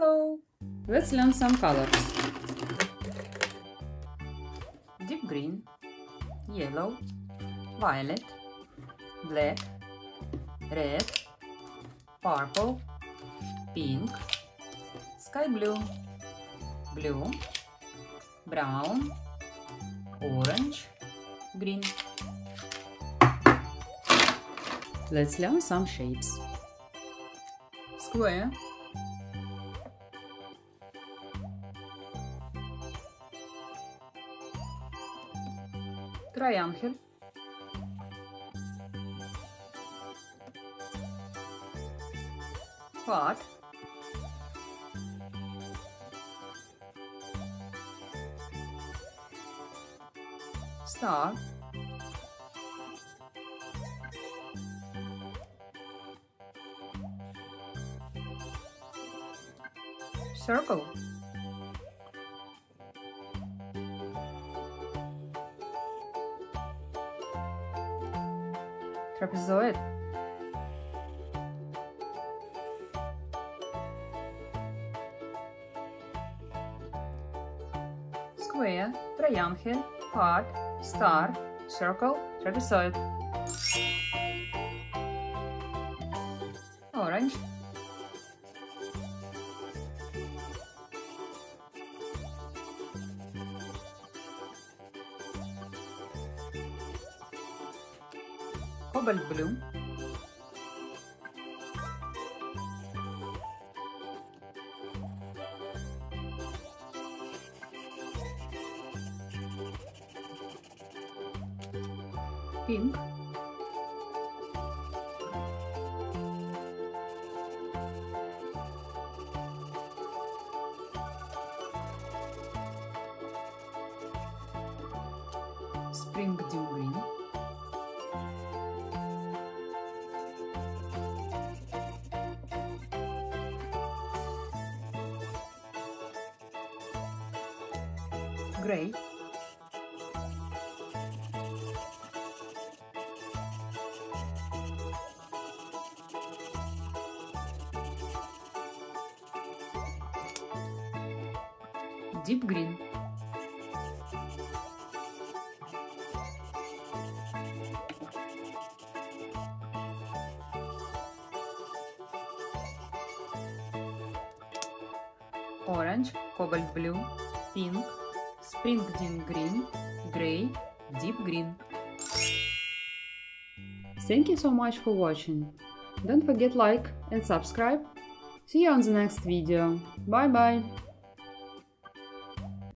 Hello! Let's learn some colors. Deep green, yellow, violet, black, red, purple, pink, sky blue, blue, brown, orange, green. Let's learn some shapes. Square, triangle, heart, star, circle, trapezoid, square, triangle, heart, star, circle, trapezoid. Orange. Cobalt blue. Pink. Spring dew green. Gray. Deep green. Orange, cobalt blue, pink, spring dew green, gray, deep green. Thank you so much for watching. Don't forget like and subscribe. See you on the next video. Bye bye.